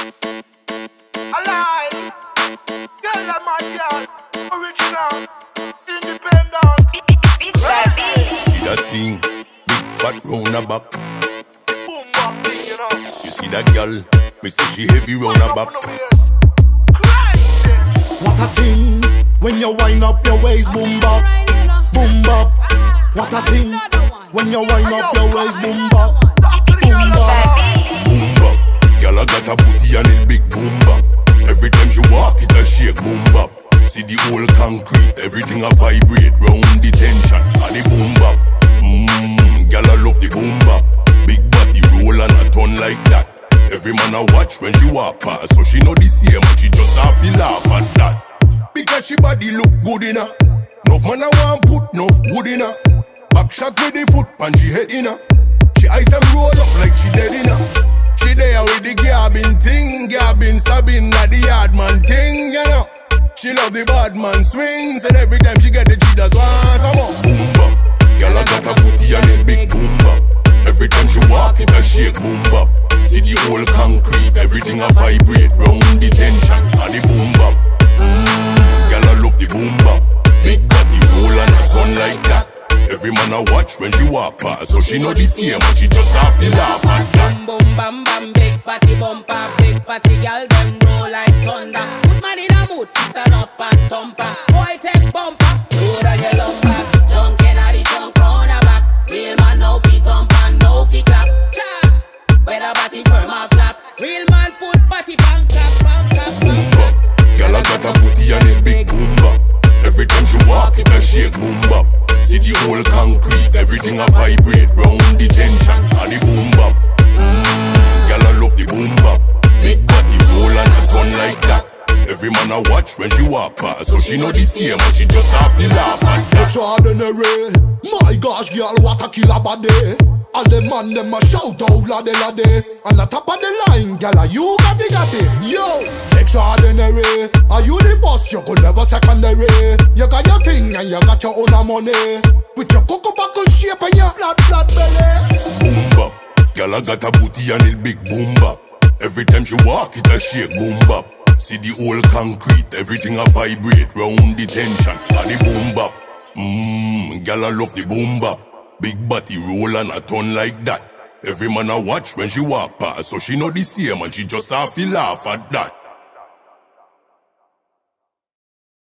Alive. Girl, I'm my girl. Original. Independent. See that thing? Big fat round her back. Boom bap thing, you know. You see that girl? Me say she heavy round her back. What a thing when you wind up your waist, boom bop, boom bop. What a thing when you wind up your waist, boom bop, Girl I got a booty and it big boom bap. Every time she walk it a shake boom bap. See the whole concrete, everything a vibrate round the tension and the boom bap. Mmm, girl I love the boom bap. Big body roll and a turn like that. Every man a watch when she walk past, so she know the same and she just a feel laugh at that. Because she body look good in her. Enough man a want put enough wood in her. Back shot with the She love the bad man swings, and every time she get the cheetahs want some more. Boom bap, girl I got a booty and a big boom bap. Every time she walk it a shake boom bap. See the whole concrete, everything a vibrate round the tension and the boom bap. Mmm, girl I love the boom bap. Big body roll and a gun like that. Every man a watch when she walk past, so she know the same and she just have to laugh at that. Boom boom bam bam, big party bumper, big party gal them See the whole concrete, everything a vibrate round the tension. And the Every man a watch when she walk past, so she know the same and she just have to laugh that. Extraordinary. Eh, My gosh, girl, what a killer body. All the man them a shout out lade lade. On the top of the line, girl, are you got it, got it. Yo, extraordinary. Are you the first? You could never secondary. You got your thing and you got your own money. With your cocoa buckle shape and your flat flat belly. boom bap. Girl I got a booty and it big boom bap. Every time she walk it a shake boom bap. See the whole concrete, everything a vibrate round the tension and the boom bap. Mmm, girl I love the boom bap. Big body roll and a turn like that. Every man a watch when she walk past, so she know the same and she just to laugh at that.